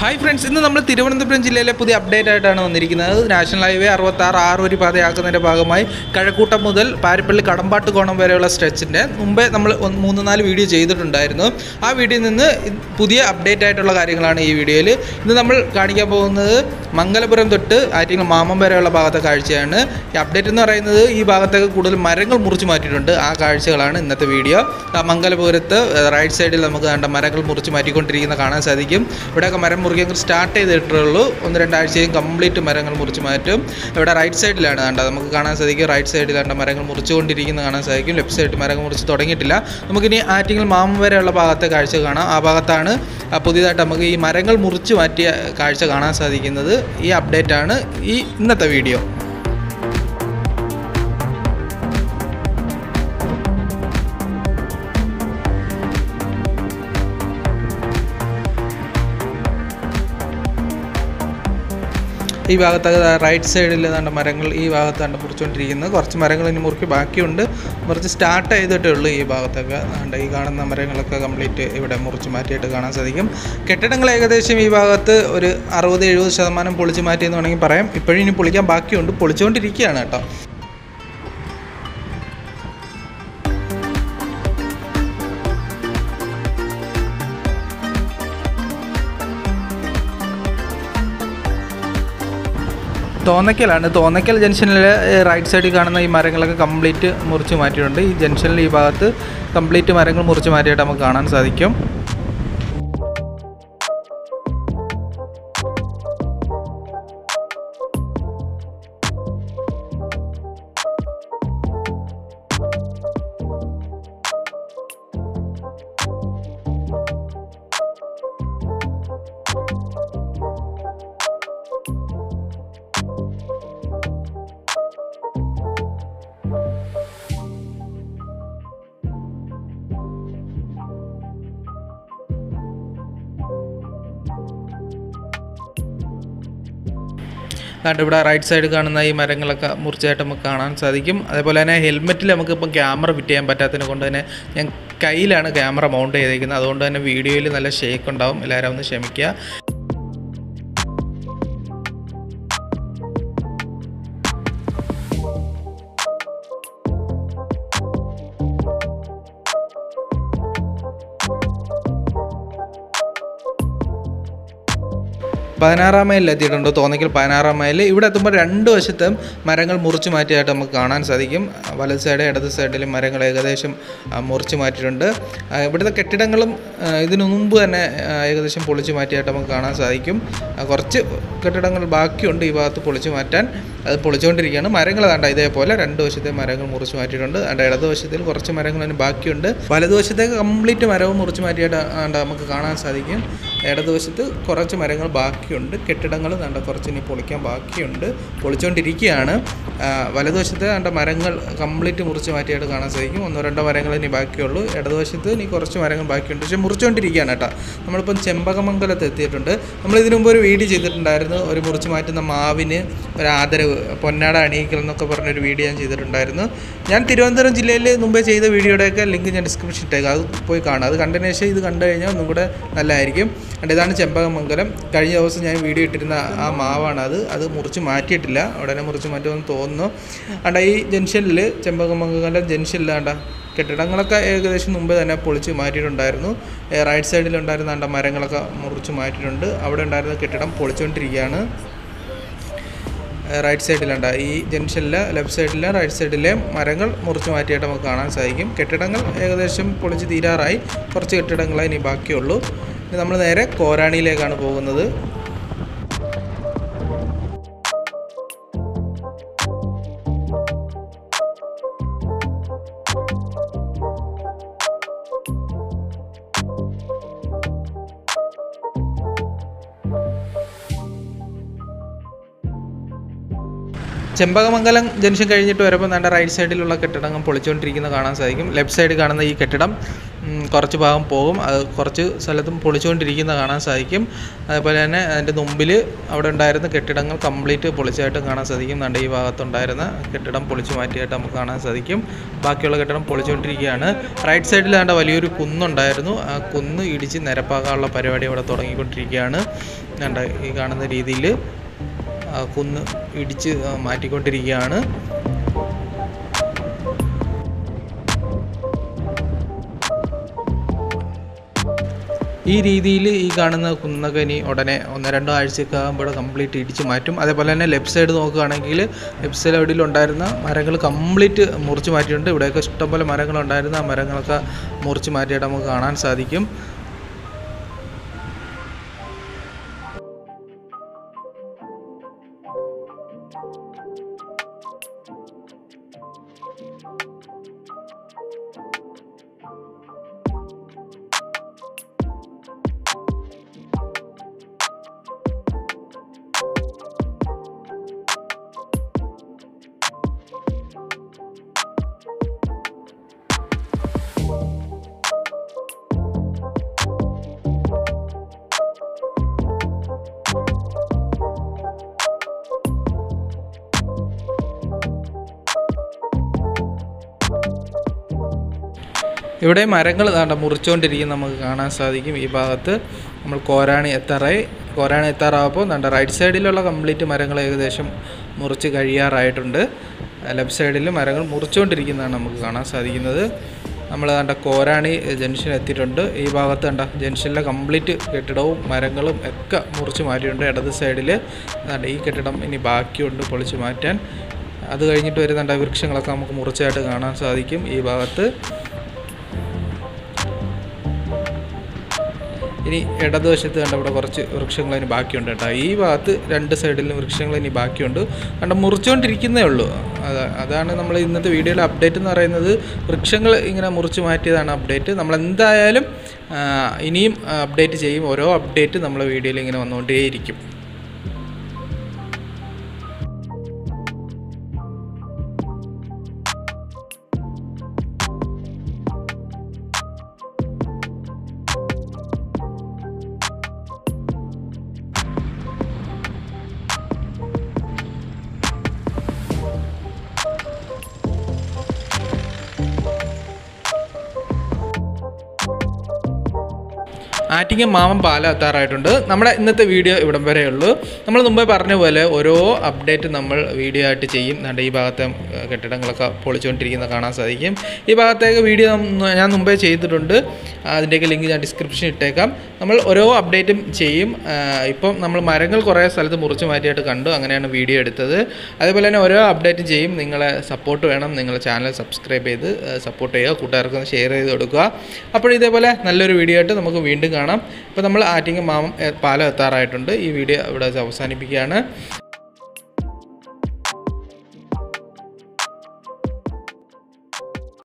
Hi friends ഇന്ന് നമ്മൾ തിരുവനന്തപുരം ജില്ലയിലെ പുതിയ അപ്ഡേറ്റ് ആയിട്ടാണ് വന്നിരിക്കുന്നത്. നാഷണൽ ഹൈവേ അറുപത്താറ് ആറ് ഒരു പാതയാക്കുന്നതിന്റെ ഭാഗമായി കഴക്കൂട്ടം മുതൽ പാരിപ്പള്ളി കടമ്പാട്ട് കോണം വരെയുള്ള സ്ട്രെച്ചിന്റെ മുമ്പേ നമ്മൾ മൂന്ന് നാല് വീഡിയോ ചെയ്തിട്ടുണ്ടായിരുന്നു. ആ വീഡിയോയിൽ നിന്ന് പുതിയ അപ്ഡേറ്റ് ആയിട്ടുള്ള കാര്യങ്ങളാണ് ഈ വീഡിയോയിൽ ഇന്ന് നമ്മൾ കാണിക്കാൻ പോകുന്നത് മംഗലപുരം തൊട്ട് ആറ്റിങ്ങൾ മാമം വരെയുള്ള ഭാഗത്തെ കാഴ്ചയാണ്. ഈ അപ്ഡേറ്റ് എന്ന് പറയുന്നത് ഈ ഭാഗത്തൊക്കെ കൂടുതൽ മരങ്ങൾ മുറിച്ച് മാറ്റിയിട്ടുണ്ട്. ആ കാഴ്ചകളാണ് ഇന്നത്തെ വീഡിയോ മംഗലപുരത്ത് റൈറ്റ് സൈഡിൽ നമുക്ക് കണ്ട മരങ്ങൾ മുറിച്ച് മാറ്റിക്കൊണ്ടിരിക്കുന്ന കാണാൻ സാധിക്കും. ഇവിടെയൊക്കെ മരം മുറിക്കാൻ സ്റ്റാർട്ട് ചെയ്തിട്ടേ ഉള്ളൂ ഒന്ന് രണ്ടാഴ്ചയും കംപ്ലീറ്റ് മരങ്ങൾ മുറിച്ച് മാറ്റും. ഇവിടെ റൈറ്റ് സൈഡിലാണ് കണ്ടത് നമുക്ക് കാണാൻ സാധിക്കും റൈറ്റ് സൈഡിൽ കണ്ട? മരങ്ങൾ മുറിച്ചുകൊണ്ടിരിക്കുന്നത് കാണാൻ സാധിക്കും. ലെഫ്റ്റ് സൈഡിൽ മരങ്ങൾ മുറിച്ച് തുടങ്ങിയിട്ടില്ല. നമുക്കിനി ആറ്റിങ്ങൽ മാമം വരെയുള്ള ഭാഗത്തെ കാഴ്ച കാണാം. ആ ഭാഗത്താണ് പുതിയതായിട്ട് നമുക്ക് ഈ മരങ്ങൾ മുറിച്ച് മാറ്റിയ കാഴ്ച കാണാൻ സാധിക്കുന്നത്. ഈ അപ്ഡേറ്റാണ് ഈ ഇന്നത്തെ വീഡിയോ ഈ ഭാഗത്തൊക്കെ റൈറ്റ് സൈഡിൽ ഏതാണ്ട് മരങ്ങൾ ഈ ഭാഗത്താണ് കണ്ട് മുറിച്ചുകൊണ്ടിരിക്കുന്നത് കുറച്ച് മരങ്ങൾ ഇനി മുറുക്കി ബാക്കിയുണ്ട്. മുറിച്ച് സ്റ്റാർട്ട് ചെയ്തിട്ടേ ഉള്ളൂ ഈ ഭാഗത്തൊക്കെ. അതുകൊണ്ട് ഈ കാണുന്ന മരങ്ങളൊക്കെ കംപ്ലീറ്റ് ഇവിടെ മുറിച്ച് മാറ്റിയിട്ട് കാണാൻ സാധിക്കും. കെട്ടിടങ്ങൾ ഏകദേശം ഈ ഭാഗത്ത് ഒരു അറുപത് എഴുപത് ശതമാനം പൊളിച്ച് മാറ്റിയെന്ന് വേണമെങ്കിൽ പറയാം. ഇപ്പോഴും ഇനി പൊളിക്കാൻ ബാക്കിയുണ്ട്. പൊളിച്ചുകൊണ്ടിരിക്കുകയാണ് കേട്ടോ. തോന്നയ്ക്കലാണ് തോന്നയ്ക്കൽ ജംഗ്ഷനിൽ റൈറ്റ് സൈഡിൽ കാണുന്ന ഈ മരങ്ങളൊക്കെ കംപ്ലീറ്റ് മുറിച്ച് മാറ്റിയിട്ടുണ്ട്. ഈ ജംഗ്ഷനിൽ ഈ ഭാഗത്ത് കംപ്ലീറ്റ് മരങ്ങൾ മുറിച്ച് മാറ്റിയിട്ട് നമുക്ക് കാണാൻ സാധിക്കും. അതുകൊണ്ട് ഇവിടെ റൈറ്റ് സൈഡ് കാണുന്ന ഈ മരങ്ങളൊക്കെ മുറിച്ചായിട്ട് നമുക്ക് കാണാൻ സാധിക്കും. അതേപോലെ തന്നെ ഹെൽമെറ്റിൽ നമുക്കിപ്പം ക്യാമറ ഫിറ്റ് ചെയ്യാൻ പറ്റാത്തതിനെ കൊണ്ട് തന്നെ ഞാൻ കയ്യിലാണ് ക്യാമറ മൗണ്ട് ചെയ്തേക്കുന്നത്. അതുകൊണ്ട് തന്നെ വീഡിയോയിൽ നല്ല ഷേക്ക് ഉണ്ടാവും. എല്ലാവരും ഒന്ന് ക്ഷമിക്കുക. പതിനാറാം മൈലിൽ എത്തിയിട്ടുണ്ട് തോന്നിക്കൽ പതിനാറാം മൈലിൽ. ഇവിടെ എത്തുമ്പോൾ രണ്ട് വശത്തും മരങ്ങൾ മുറിച്ച് മാറ്റിയായിട്ട് നമുക്ക് കാണാൻ സാധിക്കും. വലത് സൈഡ് ഇടത് സൈഡിലും മരങ്ങൾ ഏകദേശം മുറിച്ച് മാറ്റിയിട്ടുണ്ട്. ഇവിടുത്തെ കെട്ടിടങ്ങളും ഇതിനു മുമ്പ് തന്നെ ഏകദേശം പൊളിച്ച് മാറ്റിയായിട്ട് നമുക്ക് കാണാൻ സാധിക്കും. കുറച്ച് കെട്ടിടങ്ങൾ ബാക്കിയുണ്ട് ഈ ഭാഗത്ത് പൊളിച്ച് മാറ്റാൻ. അത് പൊളിച്ചുകൊണ്ടിരിക്കുകയാണ്. മരങ്ങൾ കണ്ട? ഇതേപോലെ രണ്ട് വശത്തെ മരങ്ങൾ മുറിച്ച് മാറ്റിയിട്ടുണ്ട്. അതിന്റെ ഇടതുവശത്തിൽ കുറച്ച് മരങ്ങൾ അതിന് ബാക്കിയുണ്ട്. വലതുവശത്തേക്ക് കംപ്ലീറ്റ് മരവും മുറിച്ച് മാറ്റിയിട്ട് നമുക്ക് കാണാൻ സാധിക്കും. ഇടതുവശത്ത് കുറച്ച് മരങ്ങൾ ബാക്കിയുണ്ട്. കെട്ടിടങ്ങൾ കണ്ട? കുറച്ച് ഇനി പൊളിക്കാൻ ബാക്കിയുണ്ട്. പൊളിച്ചുകൊണ്ടിരിക്കുകയാണ് വലതുവശത്ത് കണ്ട മരങ്ങൾ കംപ്ലീറ്റ് മുറിച്ച് മാറ്റിയായിട്ട് കാണാൻ സാധിക്കും. ഒന്നോ രണ്ടോ മരങ്ങൾ ഇനി ബാക്കിയുള്ളൂ. ഇടതുവശത്ത് ഇനി കുറച്ച് മരങ്ങൾ ബാക്കിയുണ്ട്. പക്ഷേ മുറിച്ചുകൊണ്ടിരിക്കുകയാണ് കേട്ടോ. നമ്മളിപ്പം ചെമ്പകമംഗലത്ത് എത്തിയിട്ടുണ്ട്. നമ്മൾ ഇതിനു മുമ്പ് ഒരു വീഡിയോ ചെയ്തിട്ടുണ്ടായിരുന്നു. ഒരു മുറിച്ച് മാറ്റുന്ന മാവിന് ഒരു ആദരവ് പൊന്നാട അണിയിക്കൽ എന്നൊക്കെ പറഞ്ഞൊരു വീഡിയോ ഞാൻ ചെയ്തിട്ടുണ്ടായിരുന്നു. ഞാൻ തിരുവനന്തപുരം ജില്ലയിൽ മുമ്പേ ചെയ്ത വീഡിയോയുടെയൊക്കെ ലിങ്ക് ഞാൻ ഡിസ്ക്രിപ്ഷൻ ഇട്ടേക്കാം അത് പോയി കാണാം. അത് കണ്ടതിന് ശേഷം ഇത് കണ്ടു കഴിഞ്ഞാൽ ഒന്നും കൂടെ നല്ലതായിരിക്കും. And ഇതാണ് ചെമ്പകമംഗലം. കഴിഞ്ഞ ദിവസം ഞാൻ വീഡിയോ ഇട്ടിരുന്ന ആ മാവാണ് അത്. അത് മുറിച്ച് മാറ്റിയിട്ടില്ല. ഉടനെ മുറിച്ച് മാറ്റുമെന്ന് തോന്നുന്നു. അണ്ട ഈ ജംഗ്ഷനിൽ ചെമ്പകമംഗലം ജംഗ്ഷനിലാണ്ട കെട്ടിടങ്ങളൊക്കെ ഏകദേശം മുമ്പ് തന്നെ പൊളിച്ച് മാറ്റിയിട്ടുണ്ടായിരുന്നു. റൈറ്റ് സൈഡിലുണ്ടായിരുന്ന അണ്ട മരങ്ങളൊക്കെ മുറിച്ച് മാറ്റിയിട്ടുണ്ട്. അവിടെ ഉണ്ടായിരുന്ന കെട്ടിടം പൊളിച്ചുകൊണ്ടിരിക്കുകയാണ് റൈറ്റ് സൈഡിലുണ്ട് ഈ ജംഗ്ഷനിലെ ലെഫ്റ്റ് സൈഡിലെ റൈറ്റ് സൈഡിലെ മരങ്ങൾ മുറിച്ച് മാറ്റിയിട്ട് നമുക്ക് കാണാൻ സാധിക്കും. കെട്ടിടങ്ങൾ ഏകദേശം പൊളിച്ച് തീരാറായി. കുറച്ച് കെട്ടിടങ്ങളെ ഇനി ബാക്കിയുള്ളൂ. നമ്മൾ നേരെ കോരാണിയിലേക്കാണ് പോകുന്നത്. ചെമ്പകമംഗലം ജംഗ്ഷൻ കഴിഞ്ഞിട്ട് വരുമ്പോൾ നല്ല റൈറ്റ് സൈഡിലുള്ള കെട്ടിടങ്ങൾ പൊളിച്ചുകൊണ്ടിരിക്കുന്നത് കാണാൻ സാധിക്കും. ലെഫ്റ്റ് സൈഡ് കാണുന്ന ഈ കെട്ടിടം കുറച്ച് ഭാഗം പോകും. അത് കുറച്ച് സ്ഥലത്തും പൊളിച്ചുകൊണ്ടിരിക്കുന്ന കാണാൻ സാധിക്കും. അതുപോലെ തന്നെ അതിന്റെ മുമ്പിൽ അവിടെ ഉണ്ടായിരുന്ന കെട്ടിടങ്ങൾ കംപ്ലീറ്റ് പൊളിച്ചായിട്ട് കാണാൻ സാധിക്കും. നമ്മുടെ ഈ ഭാഗത്തുണ്ടായിരുന്ന കെട്ടിടം പൊളിച്ചു മാറ്റിയായിട്ട് നമുക്ക് കാണാൻ സാധിക്കും. ബാക്കിയുള്ള കെട്ടിടം പൊളിച്ചുകൊണ്ടിരിക്കുകയാണ്. റൈറ്റ് സൈഡിൽ വേണ്ട വലിയൊരു കുന്നുണ്ടായിരുന്നു. ആ കുന്ന് ഇടിച്ച് നിരപ്പാക്കാനുള്ള പരിപാടി അവിടെ തുടങ്ങിക്കൊണ്ടിരിക്കുകയാണ്. ഈ കാണുന്ന രീതിയിൽ കുന്ന് ഇടിച്ച് മാറ്റിക്കൊണ്ടിരിക്കുകയാണ്. ഈ രീതിയിൽ ഈ കാണുന്ന കുന്നൊക്കെ ഇനി ഉടനെ ഒന്ന് രണ്ടോ ആഴ്ചയൊക്കെ ആകുമ്പോൾ കംപ്ലീറ്റ് ഇടിച്ച് മാറ്റും. അതേപോലെ തന്നെ ലെഫ്റ്റ് സൈഡ് നോക്കുകയാണെങ്കിൽ ലെഫ്റ്റ് സൈഡിൽ ഉണ്ടായിരുന്ന മരങ്ങൾ കംപ്ലീറ്റ് മുറിച്ച് മാറ്റിയിട്ടുണ്ട്. ഇവിടെയൊക്കെ ഇഷ്ടംപോലെ മരങ്ങളുണ്ടായിരുന്നു. ആ മരങ്ങളൊക്കെ മുറിച്ച് മാറ്റിയിട്ട് നമുക്ക് കാണാൻ സാധിക്കും. ഇവിടെ മരങ്ങൾ താണ്ട മുറിച്ചുകൊണ്ടിരിക്കും നമുക്ക് കാണാൻ സാധിക്കും. ഈ ഭാഗത്ത് നമ്മൾ കോരാണി എത്താറായി. കോരാണി എത്താറാകുമ്പോൾ താണ്ട റൈറ്റ് സൈഡിലുള്ള കംപ്ലീറ്റ് മരങ്ങൾ ഏകദേശം മുറിച്ച് കഴിയാറായിട്ടുണ്ട്. ലെഫ്റ്റ് സൈഡിൽ മരങ്ങൾ മുറിച്ചുകൊണ്ടിരിക്കുന്നതാണ് നമുക്ക് കാണാൻ സാധിക്കുന്നത്. നമ്മൾ കണ്ട കോരാണി ജംഗ്ഷൻ എത്തിയിട്ടുണ്ട്. ഈ ഭാഗത്ത് കണ്ട ജംഗ്ഷനിലെ കംപ്ലീറ്റ് കെട്ടിടവും മരങ്ങളും ഒക്കെ മുറിച്ച് മാറ്റിയിട്ടുണ്ട്. ഇടത് സൈഡിൽ ഈ കെട്ടിടം ഇനി ബാക്കിയുണ്ട് പൊളിച്ച് മാറ്റാൻ. അത് കഴിഞ്ഞിട്ട് വരുന്നുണ്ട് വൃക്ഷങ്ങളൊക്കെ നമുക്ക് മുറിച്ചായിട്ട് കാണാൻ സാധിക്കും ഈ ഭാഗത്ത്. ഇനി ഇടതുവശത്ത് കണ്ട ഇവിടെ കുറച്ച് വൃക്ഷങ്ങൾ ഇനി ബാക്കിയുണ്ട് കേട്ടോ. ഈ ഭാഗത്ത് രണ്ട് സൈഡിലും വൃക്ഷങ്ങൾ ഇനി ബാക്കിയുണ്ട്. കണ്ട മുറിച്ചുകൊണ്ടിരിക്കുന്നേ ഉള്ളൂ. അതാണ് നമ്മൾ ഇന്നത്തെ വീഡിയോയിലെ അപ്ഡേറ്റ് എന്ന് പറയുന്നത്. വൃക്ഷങ്ങൾ ഇങ്ങനെ മുറിച്ച് മാറ്റിയതാണ് അപ്ഡേറ്റ് നമ്മൾ എന്തായാലും ഇനിയും അപ്ഡേറ്റ് ചെയ്യും. ഓരോ അപ്ഡേറ്റ് നമ്മളെ വീഡിയോയിൽ ഇങ്ങനെ വന്നുകൊണ്ടേയിരിക്കും. ആറ്റിങ്ങ മാമൻ പാലം എത്താറായിട്ടുണ്ട് നമ്മുടെ ഇന്നത്തെ വീഡിയോ ഇവിടം വരെ ഉള്ളൂ. നമ്മൾ മുമ്പേ പറഞ്ഞ പോലെ ഓരോ അപ്ഡേറ്റ് നമ്മൾ വീഡിയോ ആയിട്ട് ചെയ്യും. നമ്മുടെ ഈ ഭാഗത്തെ കെട്ടിടങ്ങളൊക്കെ പൊളിച്ചുകൊണ്ടിരിക്കുന്ന കാണാൻ സാധിക്കും. ഈ ഭാഗത്തേക്ക് വീഡിയോ ഞാൻ മുമ്പേ ചെയ്തിട്ടുണ്ട്. അതിന്റെയൊക്കെ ലിങ്ക് ഞാൻ ഡിസ്ക്രിപ്ഷൻ ഇട്ടേക്കാം. നമ്മൾ ഓരോ അപ്ഡേറ്റും ചെയ്യും. ഇപ്പം നമ്മൾ മരങ്ങൾ കുറേ സ്ഥലത്ത് മുറിച്ച് മാറ്റിയായിട്ട് കണ്ടു. അങ്ങനെയാണ് വീഡിയോ എടുത്തത്. അതേപോലെ തന്നെ ഓരോ അപ്ഡേറ്റും ചെയ്യും. നിങ്ങളെ സപ്പോർട്ട് വേണം. നിങ്ങളെ ചാനൽ സബ്സ്ക്രൈബ് ചെയ്ത് സപ്പോർട്ട് ചെയ്യുക. കൂട്ടുകാർക്ക് ഷെയർ ചെയ്ത് കൊടുക്കുക. അപ്പോൾ ഇതേപോലെ നല്ലൊരു വീഡിയോ ആയിട്ട് നമുക്ക് വീണ്ടും കാണാം. ഇപ്പോൾ നമ്മൾ ആറ്റിങ്ങ മാമം പാലം എത്താറായിട്ടുണ്ട്. ഈ വീഡിയോ ഇവിടെ അവസാനിപ്പിക്കുകയാണ്.